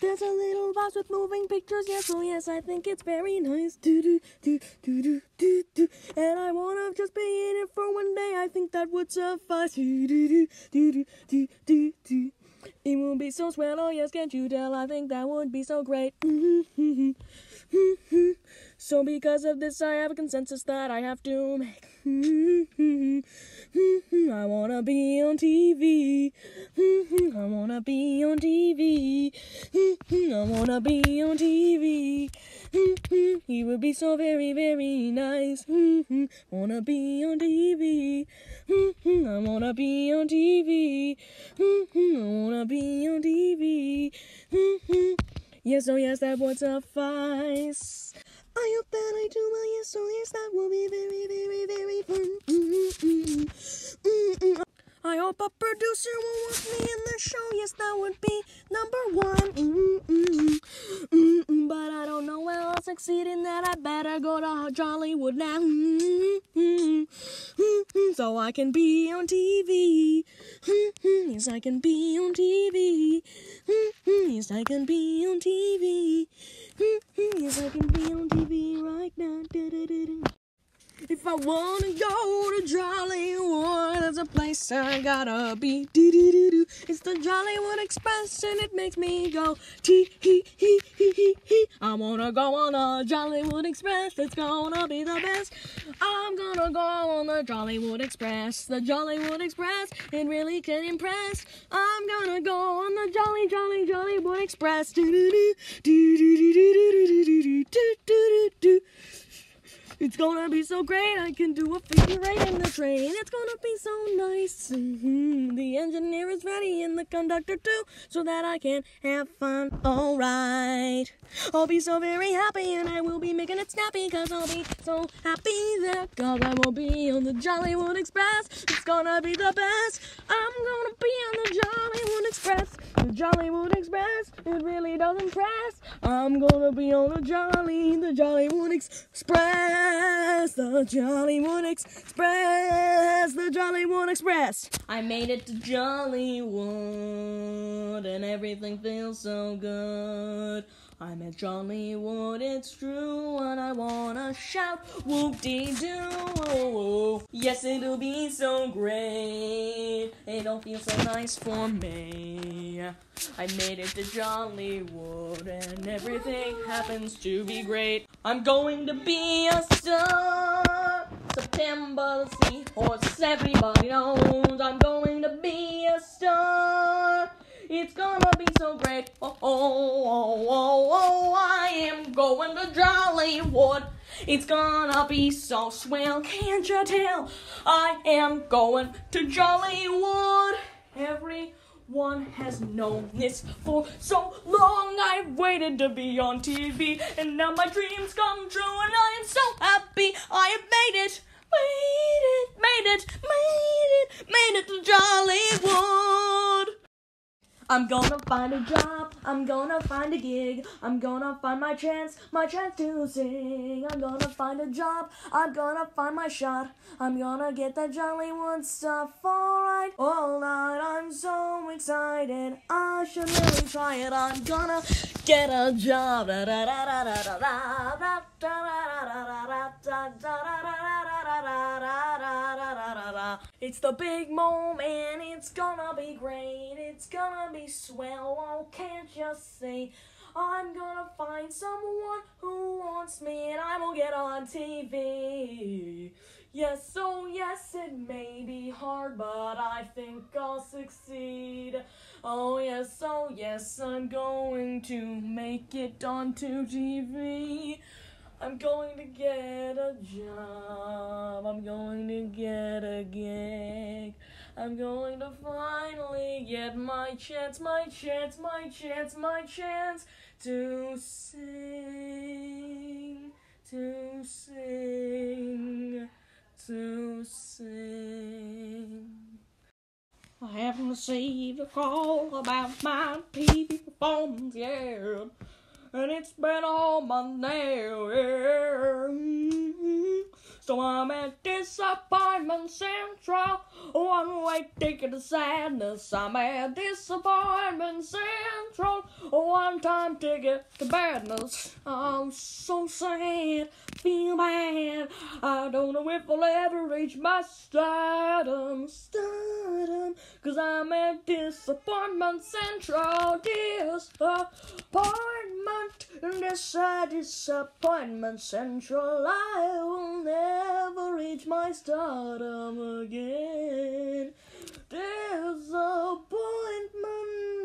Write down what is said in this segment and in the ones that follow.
There's a little box with moving pictures, yes, oh yes, I think it's very nice. And I wanna just be in it for one day. I think that would suffice. It would be so swell, oh yes, can't you tell? I think that would be so great. so because of this, I have a consensus that I have to make. I wanna be on TV. I wanna be on TV. I wanna be on TV. He would be so very, very nice. Wanna be on TV. I wanna be on TV. I wanna be on TV. Yes, oh yes, that would suffice. I hope that I do well, yes, oh yes, that will be very, very, very fun. I hope a producer will want me in the show, yes, that would be number one. Mm-mm-mm. Mm-mm. But I don't know how I'll succeed in that, I better go to Jollywood now. Mm-mm-mm. Mm-mm. So I can be on TV. Mm-mm. Yes, I can be on TV. Mm-mm. Yes, I can be on TV. Mm-mm. Yes, I can be on TV right now. Da-da-da-da. If I wanna go to Jollywood, there's a place I gotta be. Doo doo doo doo. It's the Jollywood Express, and it makes me go tee hee hee hee hee. I wanna go on the Jollywood Express. It's gonna be the best. I'm gonna go on the Jollywood Express. The Jollywood Express, it really can impress. I'm gonna go on the Jolly Jolly Jollywood Express. Doo doo doo doo gonna be so great, I can do a figure eight in the train. It's gonna be so nice. The engineer is ready and the conductor too, so that I can have fun. Alright. I'll be so very happy and I will be making it snappy, cause I'll be so happy that cause I will be on the Jollywood Express. It's gonna be the best. I'm gonna be on the Jollywood Express. Jollywood Express, it really does impress. I'm gonna be on the Jolly, the Jollywood Express, the Jollywood Express, the Jollywood Express. I made it to Jollywood, and everything feels so good. I'm at Jollywood, it's true, and I wanna shout whoop dee doo. Yes, it'll be so great. It'll feel so nice for me. I made it to Jollywood, and everything happens to be great. I'm going to be a star. September the seahorse, everybody knows I'm going to be a star. It's gonna be so great. Oh, oh, oh, oh, oh, I am going to Jollywood. It's gonna be so swell, can't you tell? I am going to Jollywood. Everyone has known this for so long. I've waited to be on TV, and now my dreams come true, and I am so happy I have made it. Made it, made it, made it, made it to Jollywood. I'm gonna find a job, I'm gonna find a gig, I'm gonna find my chance, my chance to sing. I'm gonna find a job, I'm gonna find my shot, I'm gonna get that jolly Jollywood stuff, alright. All night, I'm so excited, I should really try it. I'm gonna get a job. Da da da it's the big moment, it's gonna be great, it's gonna be swell, oh can't you see? I'm gonna find someone who wants me and I will get on TV. Yes, oh yes, it may be hard, but I think I'll succeed. Oh yes, oh yes, I'm going to make it onto TV. I'm going to get a job. I'm going to get a gig. I'm going to finally get my chance, my chance, my chance, my chance to sing, to sing, to sing. I haven't received a call about my TV performance yet. And it's been a whole month mm-hmm. now. So I'm at Disappointment Central. One way ticket to sadness. I'm at Disappointment Central. One time ticket to badness. I'm so sad, feel bad. I don't know if I'll ever reach my stardom. Stardom. Cause I'm at Disappointment Central. Disappointment. This uh, Disappointment Central. I will never reach my stardom again. Disappointment,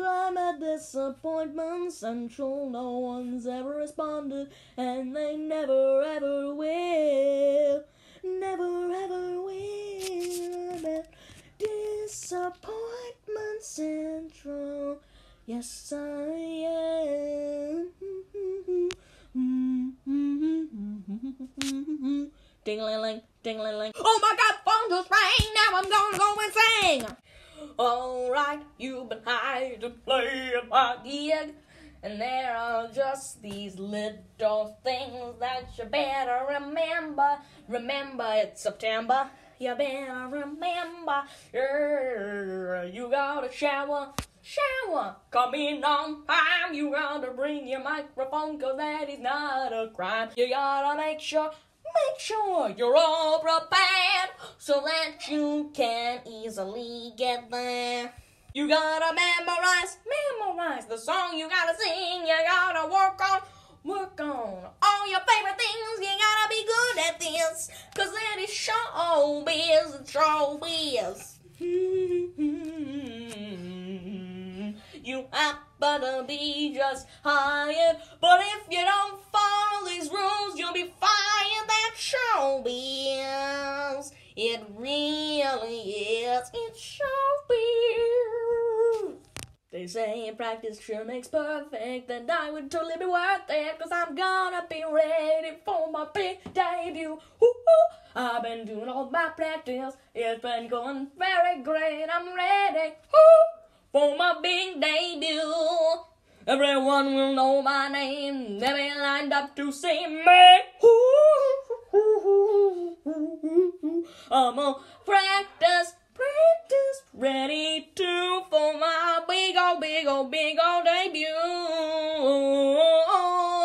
I'm at disappointment central. No one's ever responded, and they never ever will. Never ever will. I'm at disappointment central. Yes, I am. Ding ling ling, ding ling ling. Oh my god, just rang. Now I'm gonna go and sing. Alright, you've been to play my gig. And there are just these little things that you better remember. Remember, it's September. You better remember. Yeah, you gotta shower, shower. Come in on time. You gotta bring your microphone, cause that is not a crime. You gotta make sure Make sure you're all prepared so that you can easily get there. You gotta memorize, memorize the song you gotta sing. You gotta work on, work on all your favorite things. You gotta be good at this, cause it is showbiz, showbiz. You happen to be just hired, but if you They say practice sure makes perfect, and I would totally be worth it, cause I'm gonna be ready for my big debut. I've been doing all my practice, it's been going very great, I'm ready. For my big debut. Everyone will know my name. They'll be lined up to see me. I'm a practice, practice, ready to old, big old, big old debut.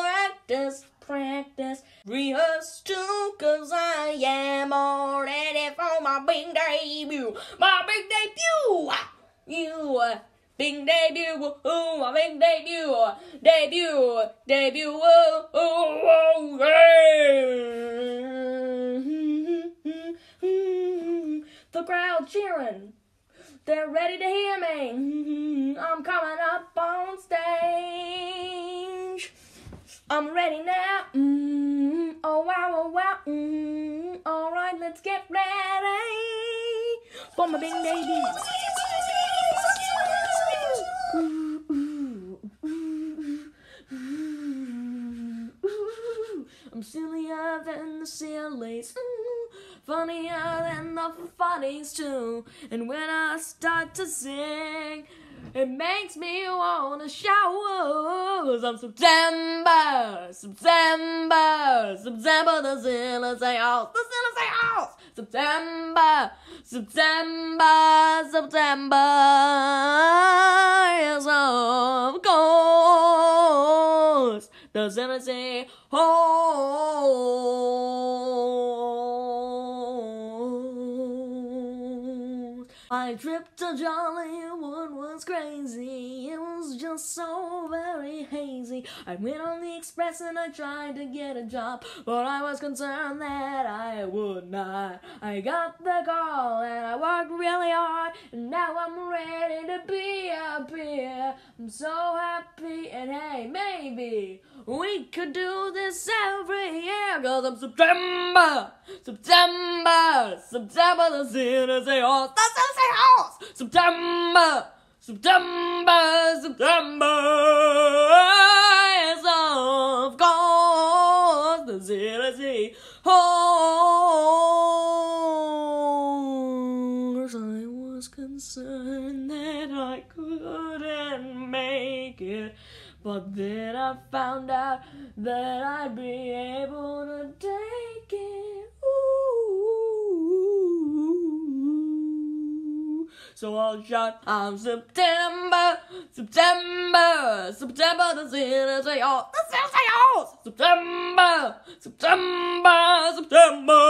Practice, practice, rehearse too, cause I am all ready for my big debut. My big debut. You big debut, ooh, my big debut, debut, debut, ooh, ooh, yeah. The crowd cheering. They're ready to hear me. I'm coming up on stage. I'm ready now. Mm, oh wow, oh wow. Mm, all right, let's get ready for my big debut. I'm sillier than the sillies, than funnies too. And when I start to sing, it makes me wanna shower. Cause I'm September, September, September, the silly say house, the silly say house. September, September, September, yes, of course. The silly say house. My trip to Jollywood was crazy. It was just so very hazy. I went on the express and I tried to get a job, but I was concerned that I would not. I got the call and I worked really hard, and now I'm ready to be up here. I'm so happy, and hey, maybe we could do this every year, cause I'm September, September, September, the sinners say horse, the sinners say horse, September, September, September, yes, of course, the say horse. I was concerned that I couldn't make it But then I found out that I'd be able to take it. so I'll shout, I'm September, September, September, das erinnert euch aus, das erinnert say oh. September, September, September,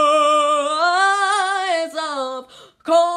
it's up, cold.